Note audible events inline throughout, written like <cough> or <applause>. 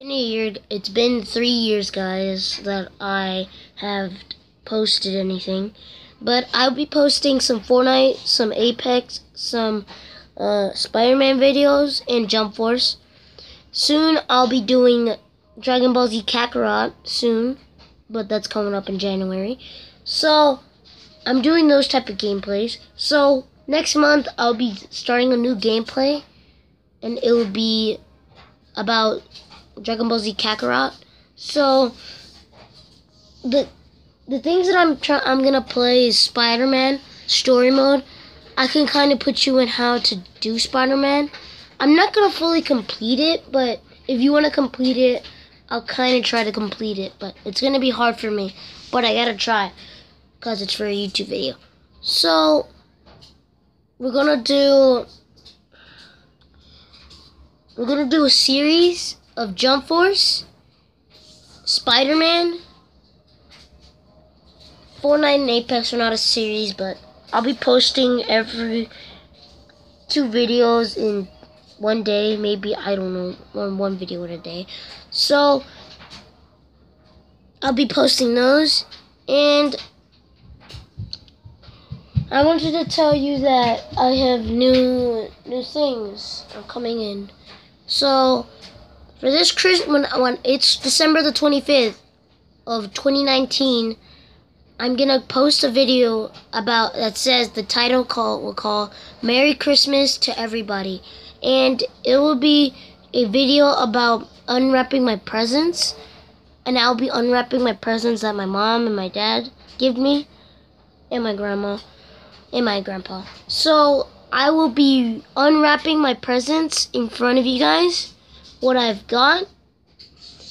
been a year. It's been three years, guys, that I have posted anything. But I'll be posting some Fortnite, some Apex, some uh, Spider-Man videos, and Jump Force. Soon I'll be doing Dragon Ball Z Kakarot soon, but that's coming up in January. So I'm doing those type of gameplays. So next month I'll be starting a new gameplay, and it will be about Dragon Ball Z Kakarot. So the the things that I'm trying I'm gonna play is Spider-Man story mode. I can kind of put you in how to do Spider-Man. I'm not gonna fully complete it, but if you want to complete it, I'll kind of try to complete it. But it's gonna be hard for me, but I gotta try because it's for a YouTube video. So we're gonna do we're gonna do a series of Jump Force, Spider Man, Fortnite, and Apex are not a series, but I'll be posting every two videos in one day, maybe I don't know, one one video in a day. So I'll be posting those, and I wanted to tell you that I have new new things are coming in. So for this Christmas, when, it's December the 25th of 2019, I'm gonna post a video about that says the title call will call Merry Christmas to everybody, and it will be a video about unwrapping my presents, and I'll be unwrapping my presents that my mom and my dad give me, and my grandma, and my grandpa. So I will be unwrapping my presents in front of you guys what I've got.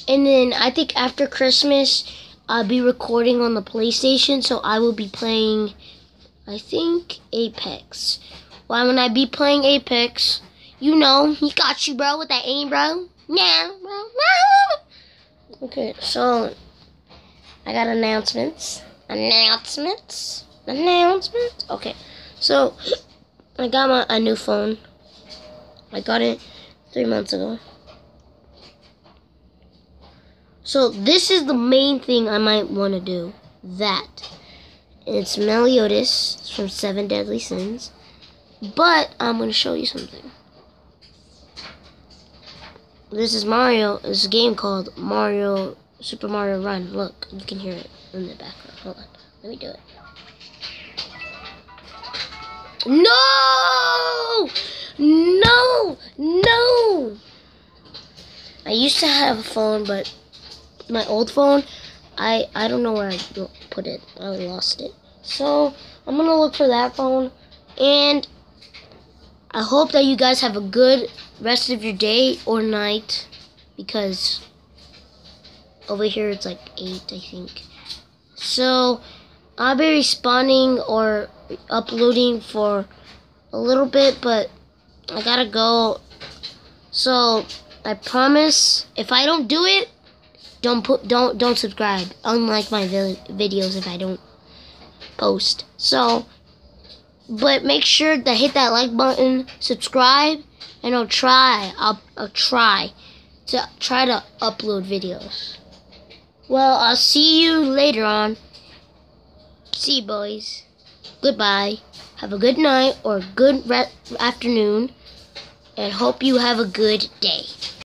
And then I think after Christmas, I'll be recording on the PlayStation, so I will be playing, I think, Apex. Why when I be playing Apex, you know, he got you, bro, with that aim, bro. Yeah, bro. <laughs> Okay, so I got announcements. Announcements. Announcements. Okay, so <clears throat> I got my a new phone. I got it three months ago. So this is the main thing I might want to do. That. It's Meliodas from Seven Deadly Sins. But I'm going to show you something. This is Mario. It's a game called Mario Super Mario Run. Look, you can hear it in the background. Hold on. Let me do it. No! No! No! I used to have a phone, but my old phone, I I don't know where I put it. I lost it. So I'm gonna look for that phone, and I hope that you guys have a good rest of your day or night, because over here it's like eight, I think. So I'll be responding or uploading for a little bit, but I gotta go. So I promise if I don't do it, don't put don't don't subscribe. Unlike my videos if I don't post. So but make sure to hit that like button, subscribe, and I'll try. I'll, I'll try to try to upload videos. Well, I'll see you later on. See you, boys. Goodbye. Have a good night or good afternoon, and hope you have a good day.